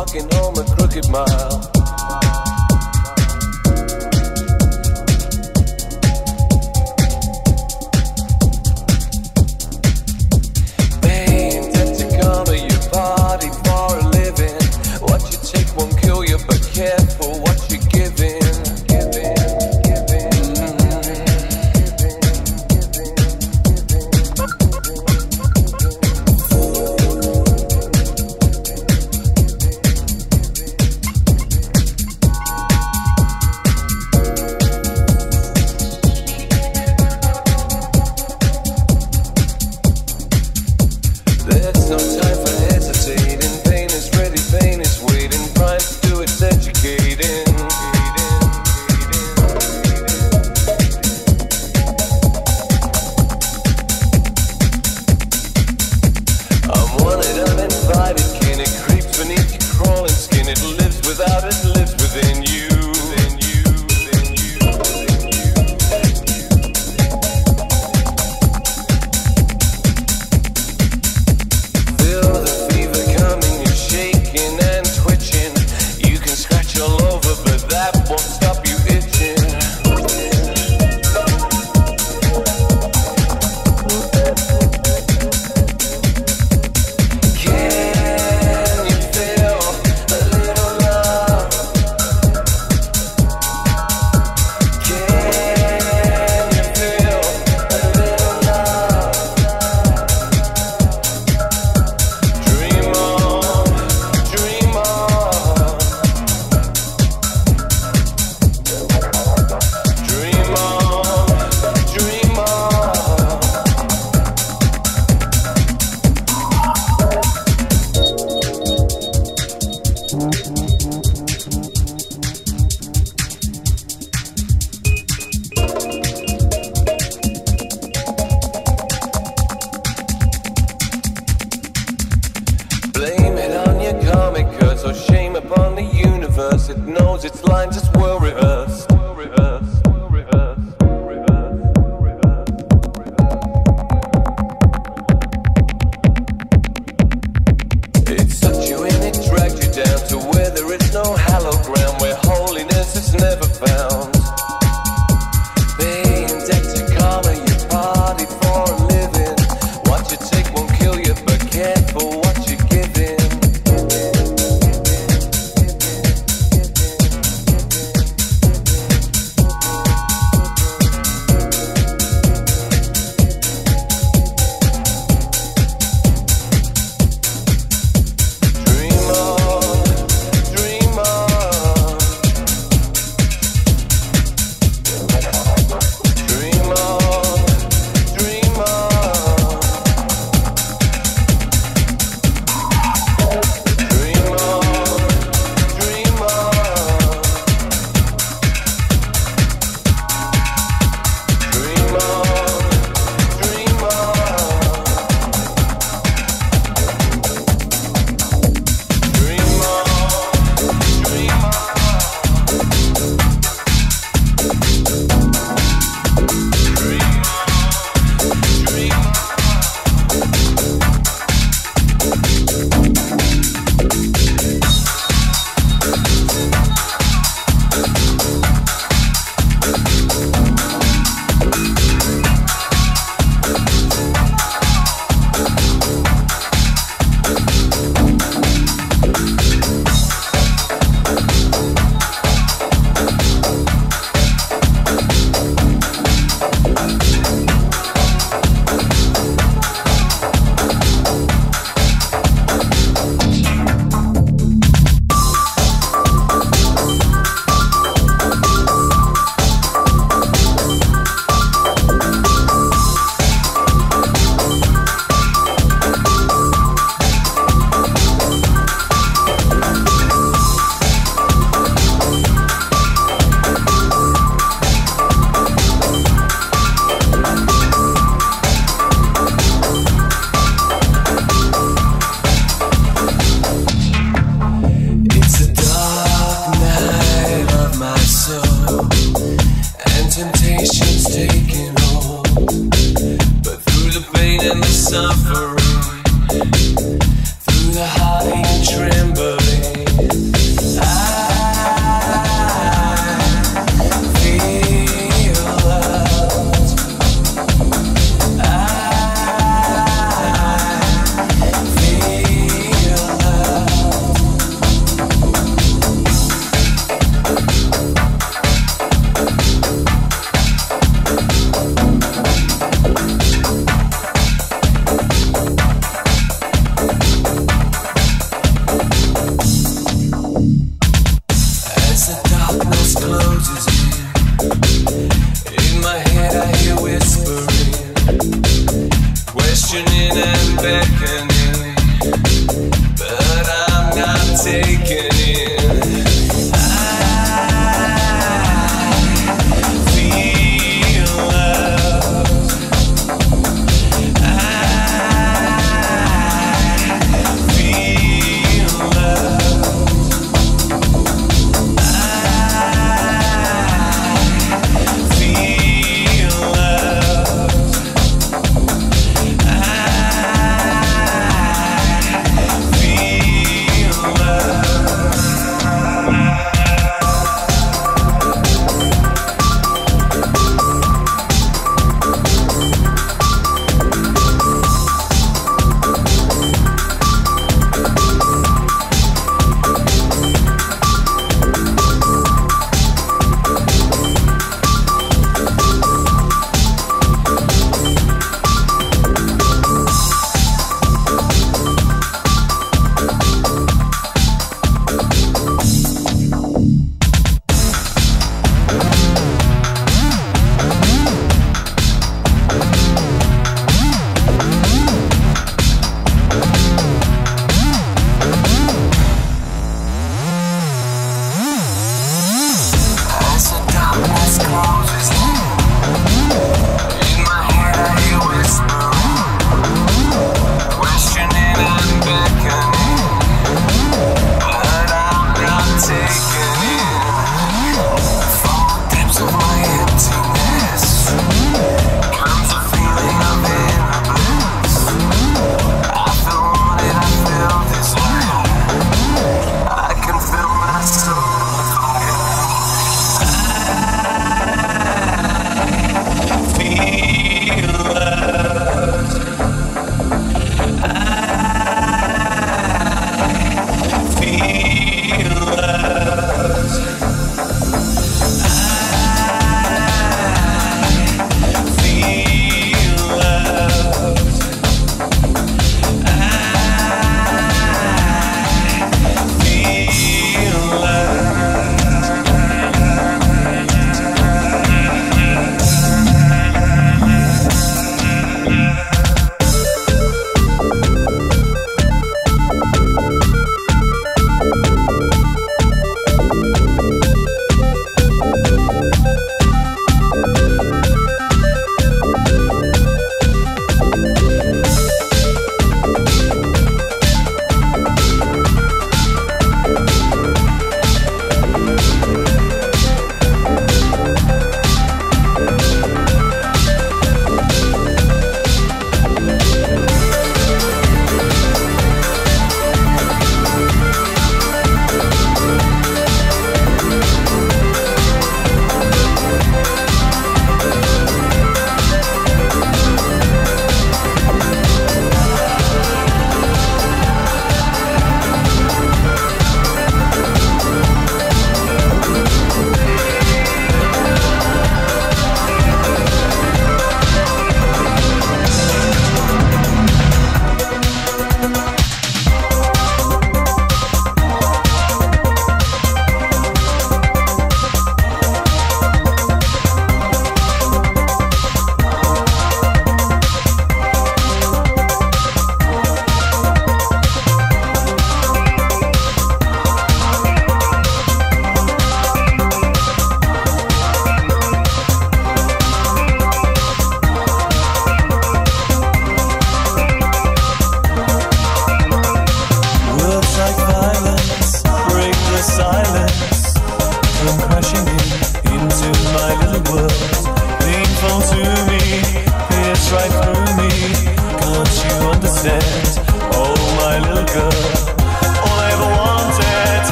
walking home a crooked mile.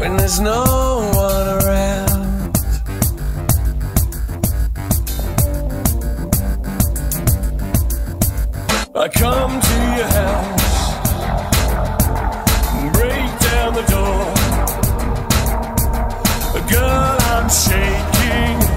when there's no one around. I come to your house, break down the door. Girl, I'm shaking.